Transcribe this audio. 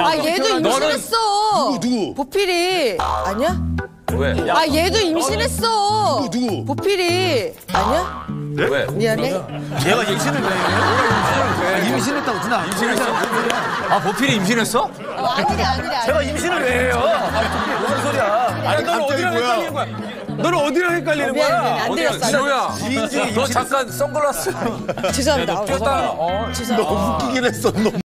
아, 아 얘도 임신했어. 누구, 누구? 보필이 아니야? 왜? 야, 아 얘도 임신했어. 누구? 누구? 보필이 아니야? 네? 왜? 미안해. 얘가 임신을 왜? 임신했다고 누나. 임신했어. 아 보필이 임신했어? 어, 아니래 아니래 아니래. 제가 임신을 왜 해요? 무슨 소리야? 아니 너는 어디랑 헷갈리는 거야? 너는 어디랑 헷갈리는 어, 미안해 거야? 미안해 안 들렸어. 진호야. 너 잠깐 선글라스. 죄송합니다. 너 꼈다. 어. 죄송합니다. 너 웃기긴 했어. 너